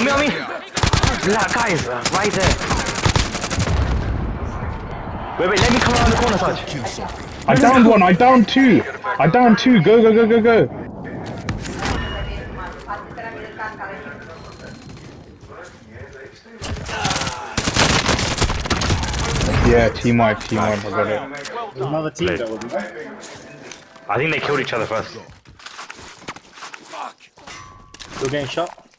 On me, on me! That guys, uh, right there. Wait, wait, let me come around the corner, Sarge. I downed one. I downed two. I downed two. Go, go, go, go, go. Yeah, team wipe, team wipe. I got it. There's another team that was? I think they killed each other first. Still getting shot.